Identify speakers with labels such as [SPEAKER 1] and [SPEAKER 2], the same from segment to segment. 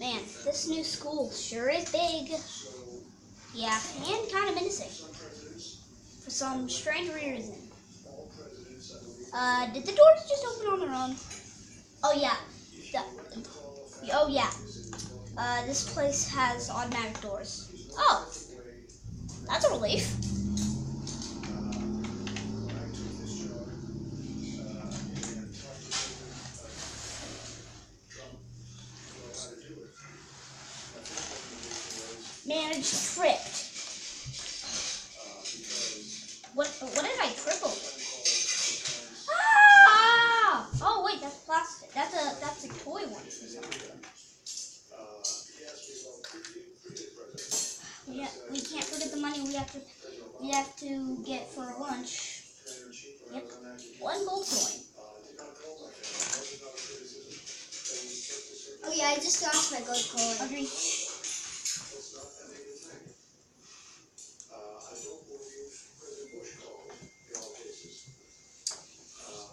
[SPEAKER 1] Man, this new school sure is big. Yeah, and kind of menacing. For some strange reason. Uh, did the doors just open on their own? Oh yeah. The- oh yeah. Uh, this place has automatic doors. Oh, that's a relief. Man, I just tripped. What? What did I trip over? Ah! Oh wait, that's plastic. That's a that's a toy one. Yeah, we can't forget the money we have to we have to get for lunch. Yep, one gold coin.
[SPEAKER 2] Oh yeah, I just lost my gold coin.
[SPEAKER 1] Agree.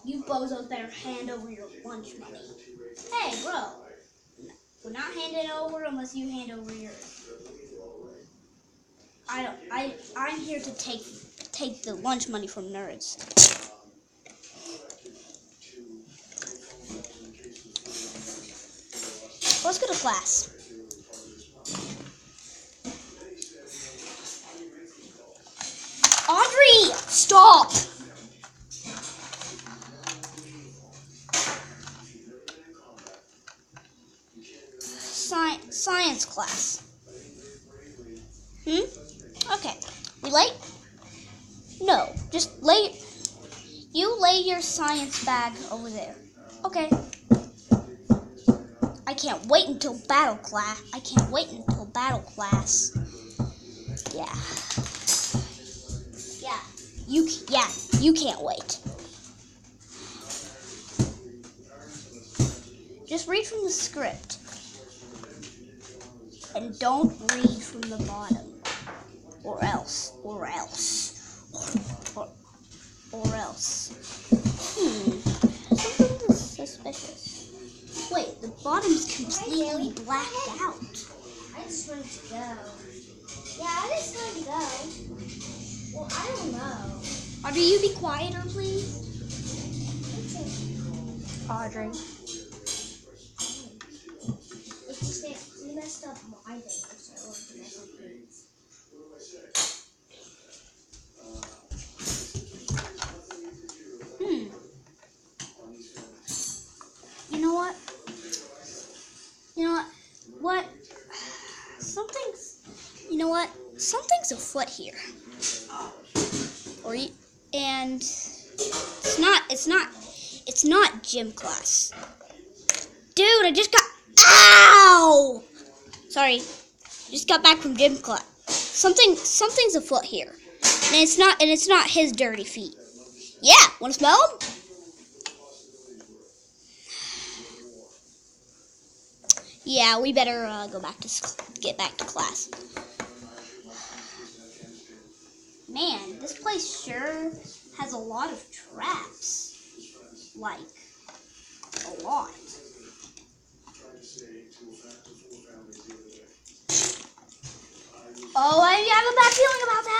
[SPEAKER 1] You bozos better hand over your lunch money. Hey, bro. We're not handing over unless you hand over yours. I don't. I. I'm here to take take the lunch money from nerds. Let's go to class. Audrey, stop! Sci- science class. Hmm? Okay. We late? No. Just lay. You lay your science bag over there. Okay. I can't wait until battle class. I can't wait until battle class. Yeah. Yeah. You yeah, you can't wait. Just read from the script. And don't read from the bottom. Or else. Or else. Or, or else. Hmm. Something's suspicious. Wait, the bottom's completely blacked out.
[SPEAKER 2] I just wanted to go. Yeah, I just wanted to go. Well, I don't know.
[SPEAKER 1] Audrey, you be quieter, please. Audrey.
[SPEAKER 2] My so I to.
[SPEAKER 1] Hmm. You know what? You know what? What? Something's. You know what? Something's afoot here. Or you, and it's not. It's not. It's not gym class. Dude, I just got. Ow! Sorry. Just got back from gym class. Something. Something's afoot here, and it's not. And it's not his dirty feet. Yeah, want to smell them? Yeah, we better uh, go back to get back to class. Man, this place sure has a lot of traps. Like, a lot. Oh, I have a bad feeling about that.